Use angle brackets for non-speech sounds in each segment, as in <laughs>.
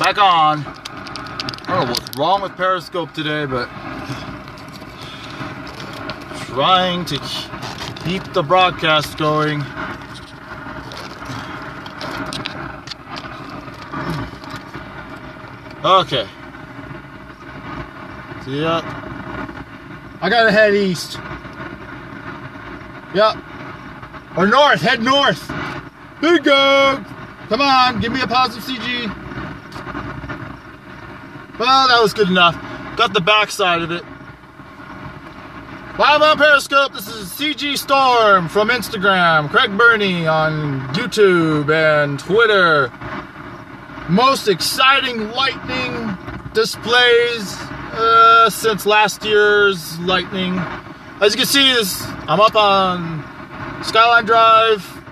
Back on. I don't know what's wrong with Periscope today, but trying to keep the broadcast going. Okay. See ya. I gotta head east. Yep. Or north, head north. Bingo! Come on, give me a positive CG. Well, that was good enough. Got the backside of it. Live on Periscope, this is CG Storm from Instagram, Craig Birnie on YouTube and Twitter. Most exciting lightning displays uh, since last year's lightning. As you can see, this I'm up on Skyline Drive,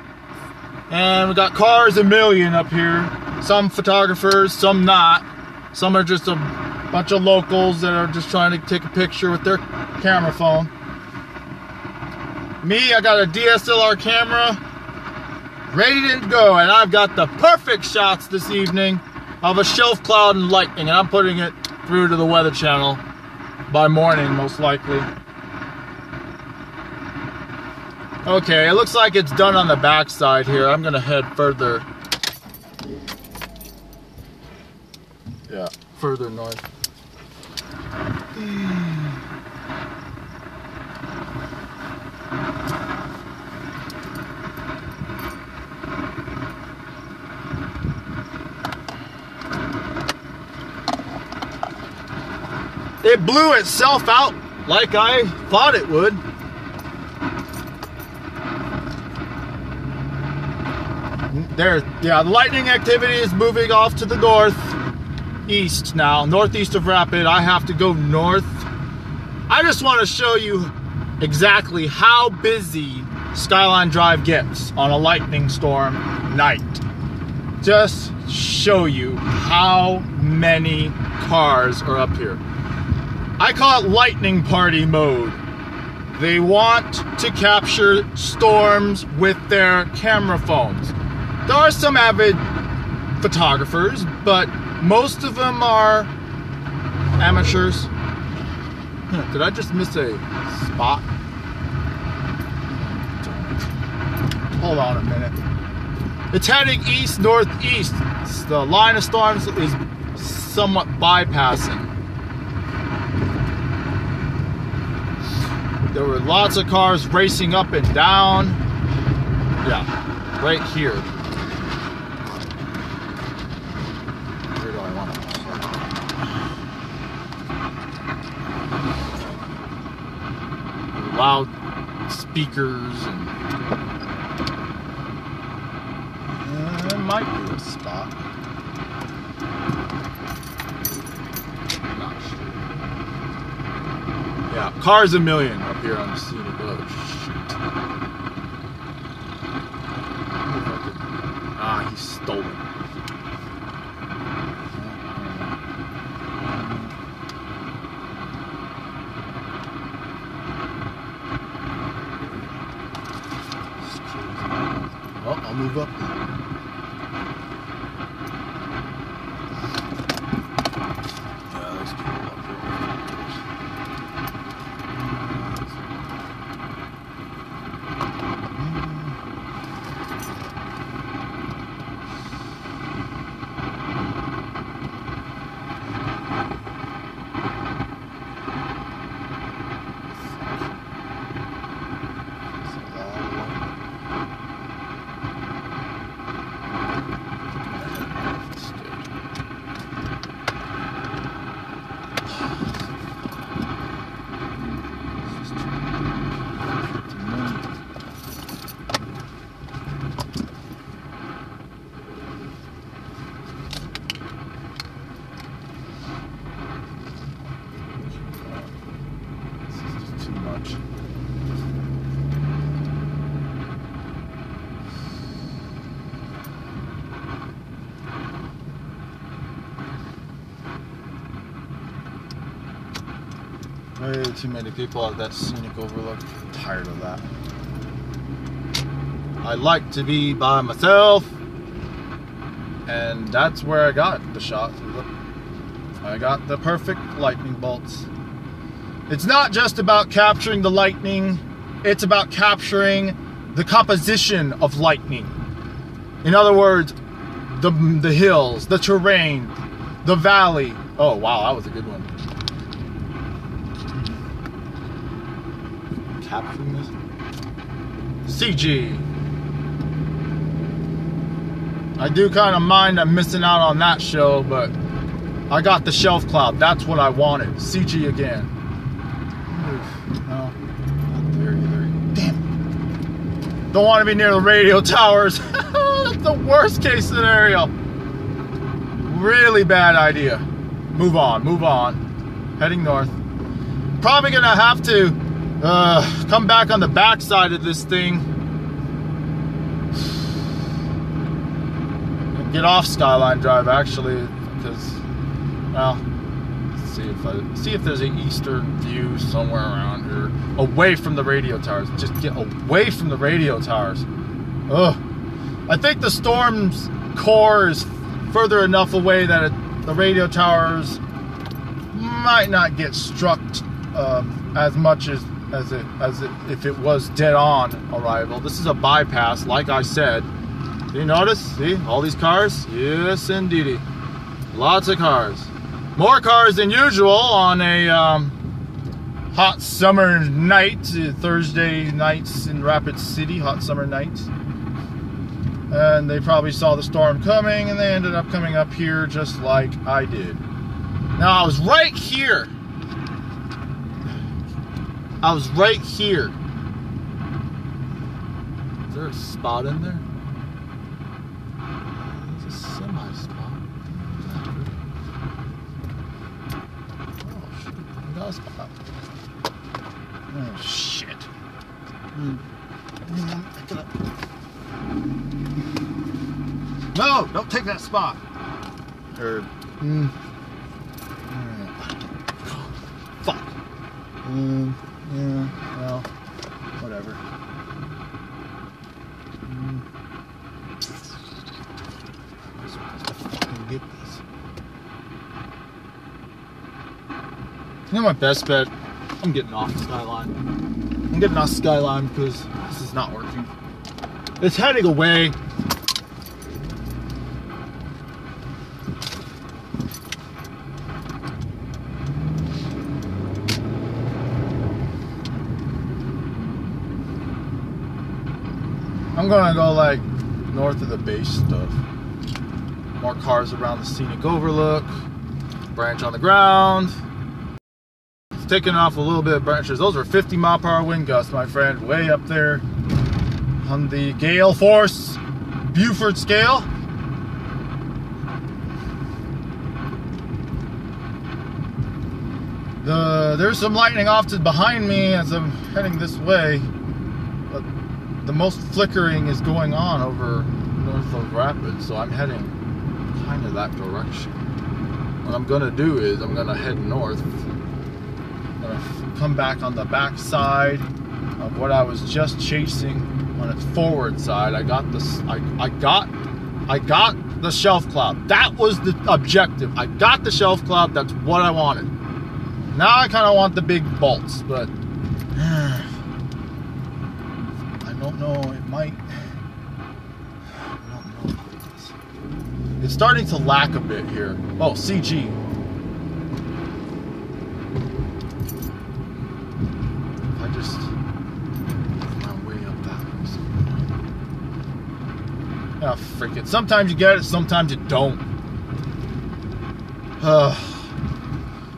and we got cars a million up here. Some photographers, some not. Some are just a bunch of locals that are just trying to take a picture with their camera phone. Me, I got a DSLR camera ready to go, and I've got the perfect shots this evening of a shelf cloud and lightning, and I'm putting it through to the Weather Channel by morning, most likely. Okay, it looks like it's done on the backside here. I'm gonna head further. Yeah, further north. It blew itself out like I thought it would. There, yeah, the lightning activity is moving off to the north east now, northeast of Rapid. I have to go north. I just want to show you exactly how busy Skyline Drive gets on a lightning storm night. Just show you how many cars are up here. I call it lightning party mode. They want to capture storms with their camera phones. There are some avid photographers, but most of them are amateurs. Did I just miss a spot? Hold on a minute. It's heading east northeast. The line of storms is somewhat bypassing. There were lots of cars racing up and down. Yeah, right here. Where do I want to park? Loud speakers and. Uh, there might be a spot. Not sure. Yeah, cars a million up here on the. Shoot. Wonder if I could- Ah, he stole it. Well, I'll move up. Yeah, that's cool up here. This is just too much. Way too many people at that scenic overlook. I'm tired of that. I like to be by myself And that's where I got the shot. I got the perfect lightning bolts. It's not just about capturing the lightning, it's about capturing the composition of lightning. In other words, the, the hills, the terrain, the valley. Oh, wow, that was a good one. Capturing this. CG. I do kind of mind I'm missing out on that show, but I got the shelf cloud. That's what I wanted. CG again. Oof, no, not there either. Damn. Don't want to be near the radio <laughs> towers. <laughs> That's the worst case scenario. Really bad idea. Move on, move on. Heading north. Probably gonna have to uh, come back on the backside of this thing <sighs> get off Skyline Drive actually, because well, see if there's an eastern view somewhere around here, away from the radio towers. Just get away from the radio towers. Ugh. I think the storm's core is further enough away that it, the radio towers might not get struck uh, as much as as it as it if it was dead on arrival. This is a bypass, like I said. Do you notice? See all these cars? Yes, indeedy. Lots of cars. More cars than usual on a um, hot summer night, Thursday nights in Rapid City, hot summer nights. And they probably saw the storm coming and they ended up coming up here just like I did. Now I was right here. I was right here. Is there a spot in there? Oh shit. No, don't take that spot. Or, mm, fuck. Mm, yeah, well, whatever. Mm. Get this. You know my best bet? I'm getting off the Skyline. I'm getting off Skyline because this is not working. It's heading away. I'm gonna go like north of the base stuff. More cars around the scenic overlook. Branch on the ground taking off a little bit of branches. Those were 50 mile per hour wind gusts, my friend, way up there on the gale force Beaufort scale. The, there's some lightning off to behind me as I'm heading this way, but the most flickering is going on over north of Rapids, so I'm heading kind of that direction. What I'm gonna do is I'm gonna head north come back on the back side of what I was just chasing on its forward side. I got this. I, I got I got the shelf cloud. That was the objective. I got the shelf cloud. That's what I wanted. Now I kind of want the big bolts, but <sighs> I don't know. It might. <sighs> Know. It's starting to lack a bit here. Oh, CG. Freak it. Sometimes you get it, sometimes you don't. <sighs> Uh,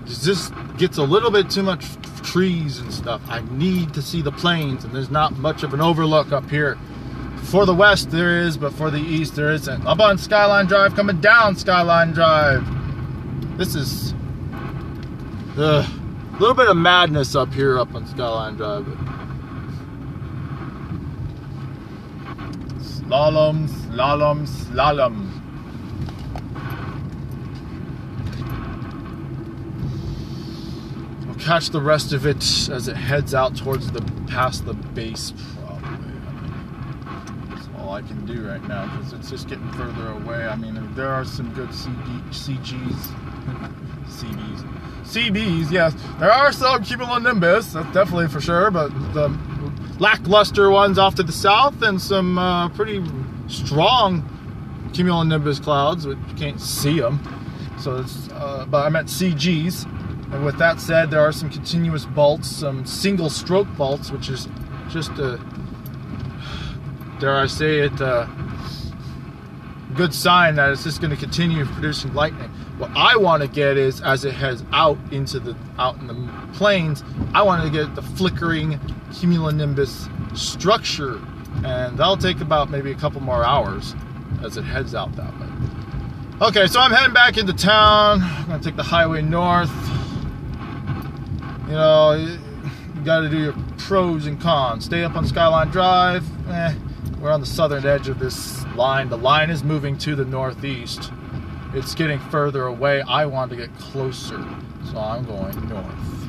this gets a little bit too much trees and stuff. I need to see the plains, and there's not much of an overlook up here. For the west, there is, but for the east, there isn't. Up on Skyline Drive, coming down Skyline Drive. This is a little bit of madness up here up on Skyline Drive. Slalom, slalom, slalom. We'll catch the rest of it as it heads out towards the past the base. Probably. That's all I can do right now because it's just getting further away. I mean, there are some good CD, CGs, CBs, <laughs> CBs. Yes, there are some cumulonimbus. That's definitely for sure. But the lackluster ones off to the south and some uh, pretty strong cumulonimbus clouds, which you can't see them. So it's, uh, but I meant CGs. And with that said, there are some continuous bolts, some single stroke bolts, which is just a, dare I say it, a good sign that it's just going to continue producing lightning. What I want to get is, as it heads out into the out in the plains, I want to get the flickering cumulonimbus structure, and that'll take about maybe a couple more hours as it heads out that way. Okay, so I'm heading back into town. I'm gonna take the highway north. You know, you got to do your pros and cons. Stay up on Skyline Drive. Eh, we're on the southern edge of this line. The line is moving to the northeast. It's getting further away. I want to get closer, so I'm going north.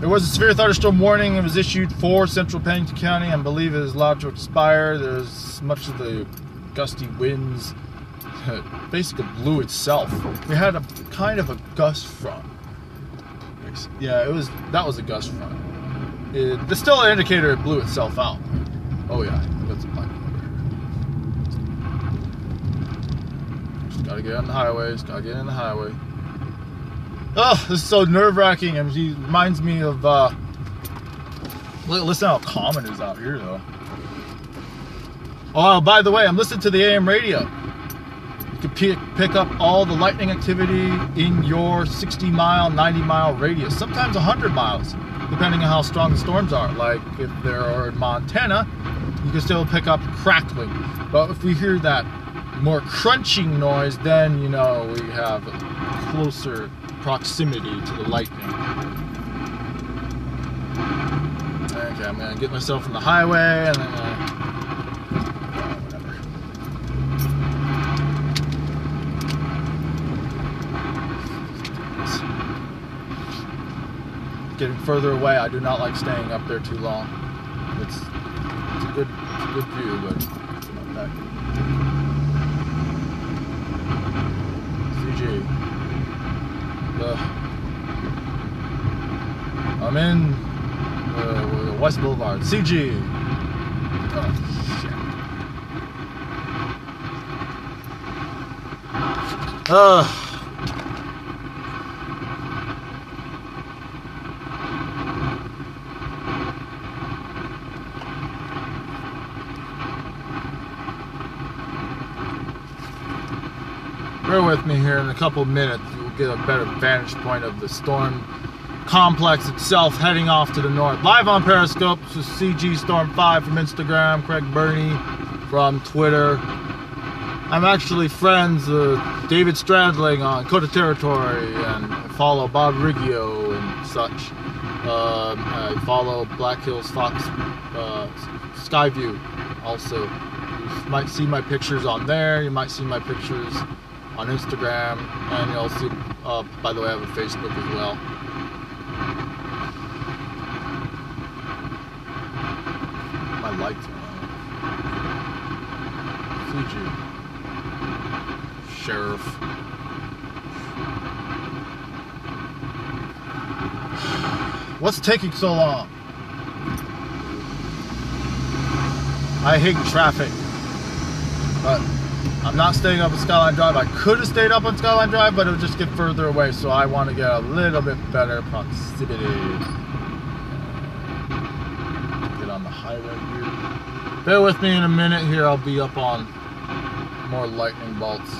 There was a severe thunderstorm warning. It was issued for central Pennington County. I believe it is allowed to expire. There's much of the gusty winds basically blew itself. We had a kind of a gust front. Yeah, it was that was a gust front. It, there's still an indicator it blew itself out. Oh yeah, that's a pipe Just gotta get on the highways. Gotta get in the highway. Oh, this is so nerve wracking. It reminds me of. Uh, listen how calm it is out here, though. Oh, by the way, I'm listening to the AM radio. You can pick up all the lightning activity in your 60 mile, 90 mile radius, sometimes 100 miles, depending on how strong the storms are. Like if they're in Montana, you can still pick up crackling. But if we hear that more crunching noise, then you know we have closer proximity to the lightning. Okay, I'm gonna get myself on the highway and then. Uh, getting further away. I do not like staying up there too long. It's, it's a good it's a good view, but it's not that good. CG. I'm in uh, West Boulevard. CG. Oh, shit. Uh, bear with me here in a couple of minutes get a better vantage point of the storm complex itself heading off to the north. Live on periscope this is cg storm 5 from instagram craig birnie from twitter. I'm actually friends with david stradling on cota territory and I follow bob riggio and such. Um, i follow black hills fox uh, skyview also. You might see my pictures on there. You might see my pictures on Instagram, and you'll see, uh, by the way, I have a Facebook as well. My lights are on. Fuji. Sheriff. What's taking so long? I hate traffic. But I'm not staying up on Skyline Drive. I could have stayed up on Skyline Drive, but it would just get further away, so I want to get a little bit better proximity. Get on the highway here. Bear with me in a minute here. I'll be up on more lightning bolts.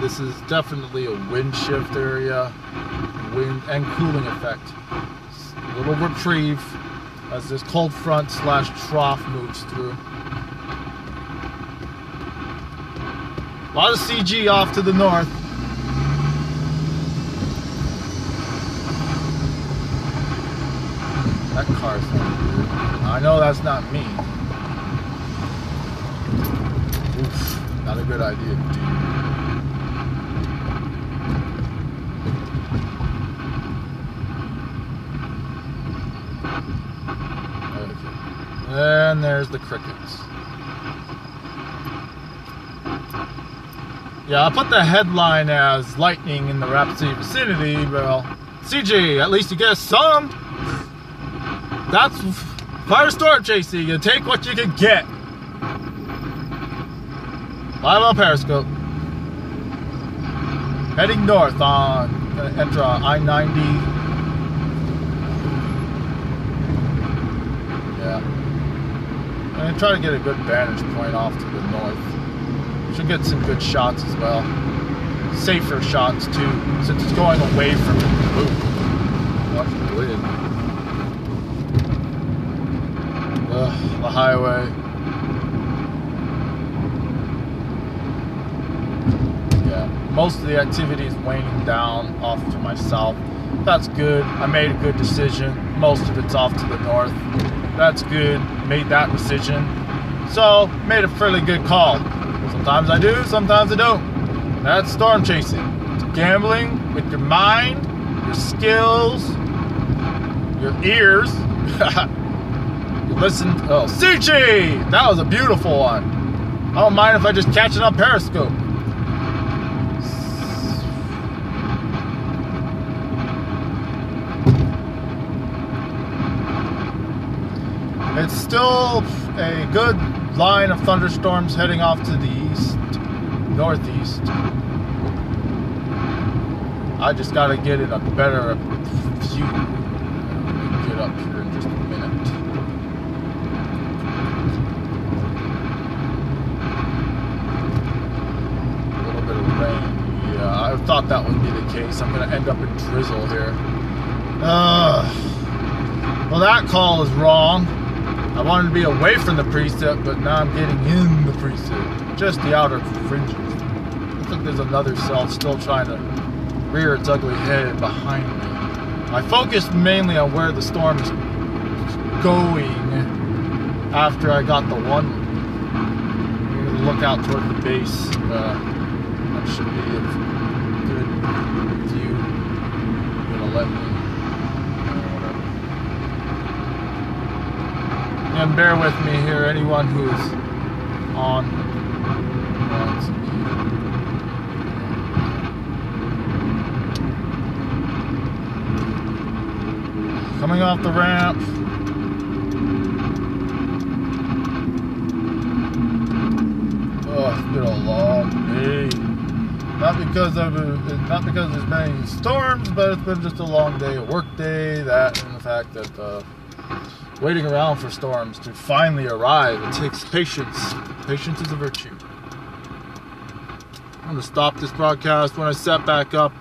This is definitely a wind shift area, wind and cooling effect. A little reprieve as this cold front slash trough moves through. A lot of CG off to the north. That car's I know that's not me. Oof, not a good idea, dude. And there's the crickets. Yeah, I put the headline as lightning in the Rapid City vicinity. Well, CJ, at least you get some. That's Firestorm chasing. You take what you can get. Live on Periscope. Heading north on enter I-90. Yeah. I'm gonna try to get a good vantage point off to the north. Should get some good shots as well. Safer shots too, since it's going away from the Ooh. Watch the. Ugh, the highway. Yeah, most of the activity is waning down off to my south. That's good. I made a good decision. Most of it's off to the north. That's good. Made that decision. So, made a fairly good call. Sometimes I do, sometimes I don't. That's storm chasing. It's gambling with your mind, your skills, your ears. <laughs> you listen. Oh, CG! That was a beautiful one. I don't mind if I just catch it on Periscope. It's still a good line of thunderstorms heading off to the east, northeast. I just got to get it a better view. Get up here in just a minute. A little bit of rain. Yeah, I thought that would be the case. I'm to end up in drizzle here. Uh, well, that call is wrong. I wanted to be away from the precip, but now I'm getting in the precip. Just the outer fringes. Looks like there's another cell still trying to rear its ugly head behind me. I focused mainly on where the storm is going after I got the one. Look out toward the base. Uh, that should be a good view. Gonna let me. Whatever. And bear with me here, anyone who's on. Coming off the ramp. Oh, it's been a long day. Not because of not because there's many storms, but it's been just a long day, a work day. That and the fact that uh, waiting around for storms to finally arrive. It takes patience. Patience is a virtue. I'm gonna stop this broadcast when I set back up